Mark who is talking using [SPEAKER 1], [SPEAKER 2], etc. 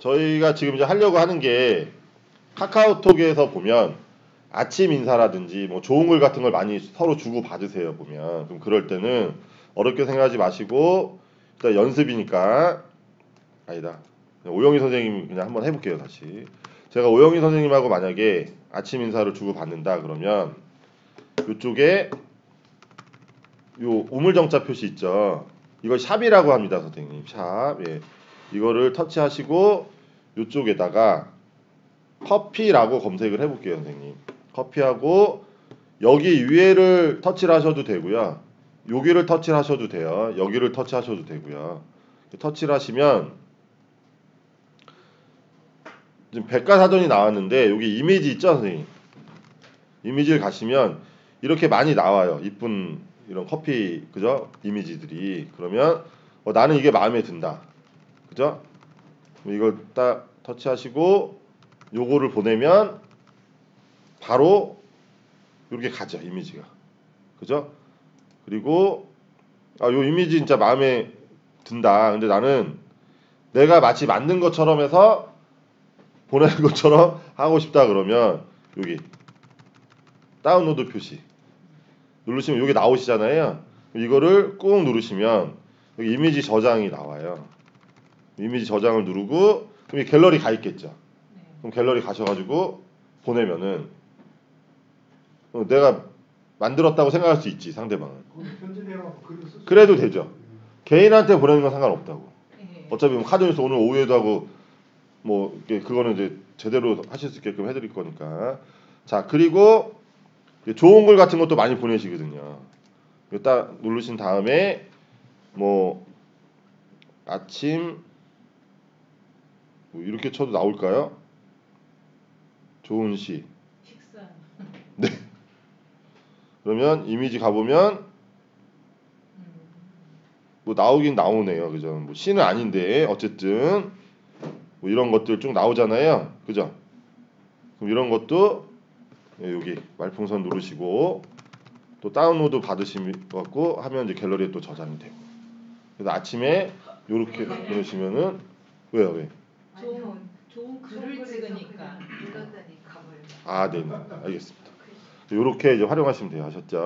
[SPEAKER 1] 저희가 지금 이제 하려고 하는 게 카카오톡에서 보면 아침 인사라든지 뭐 좋은 글 같은 걸 많이 서로 주고 받으세요 보면. 그럼 그럴 때는 어렵게 생각하지 마시고 일단 연습이니까 아니다. 오영희 선생님 그냥 한번 해볼게요 다시. 제가 오영희 선생님하고 만약에 아침 인사를 주고 받는다 그러면 이쪽에 요 우물정자 표시 있죠? 이걸 샵이라고 합니다 선생님. 샵. 예. 이거를 터치하시고 이쪽에다가 커피라고 검색을 해볼게요 선생님. 커피하고 여기 위에를 터치를 하셔도 되고요. 여기를 터치를 하셔도 돼요. 여기를 터치하셔도 되고요. 터치를 하시면 지금 백과사전이 나왔는데 여기 이미지 있죠 선생님? 이미지를 가시면 이렇게 많이 나와요. 이쁜 이런 커피 그죠? 이미지들이. 그러면 어, 나는 이게 마음에 든다 그죠? 이걸 딱 터치하시고 요거를 보내면 바로 이렇게 가죠 이미지가. 그죠? 그리고 아요 이미지 진짜 마음에 든다. 근데 나는 내가 마치 만든 것처럼 해서 보내는 것처럼 하고 싶다 그러면 여기 다운로드 표시 누르시면 여기 나오시잖아요. 이거를 꾹 누르시면 여기 이미지 저장이 나와요 이미지 저장을 누르고 그럼 갤러리 가 있겠죠.
[SPEAKER 2] 네.
[SPEAKER 1] 그럼 갤러리 가셔가지고 보내면은 어, 내가 만들었다고 생각할 수 있지 상대방은. 그래도 되죠. 개인한테 보내는 건 상관없다고.
[SPEAKER 2] 네.
[SPEAKER 1] 어차피 뭐 카드뉴스 오늘 오후에도 하고 뭐 그거는 이제 제대로 하실 수 있게끔 해드릴 거니까. 자 그리고 좋은 글 같은 것도 많이 보내시거든요. 딱 누르신 다음에 뭐 아침 뭐 이렇게 쳐도 나올까요? 좋은 시
[SPEAKER 2] 식사.
[SPEAKER 1] 그러면 이미지 가보면
[SPEAKER 2] 음.
[SPEAKER 1] 뭐 나오긴 나오네요. 그죠? 뭐 시는 아닌데 어쨌든 뭐 이런 것들 쭉 나오잖아요. 그죠? 그럼 이런 것도 예, 여기 말풍선 누르시고 또 다운로드 받으시면 갖고 하면 이제 갤러리에 또 저장이 되고. 그래서 아침에 요렇게 보내시면은 왜요? 왜?
[SPEAKER 2] 좋은 좋은 글을 찍으니까.
[SPEAKER 3] 눌렀더니 가버려.
[SPEAKER 1] 아, 네. 네. 알겠습니다. 요렇게 이제 활용하시면 돼요. 아셨죠?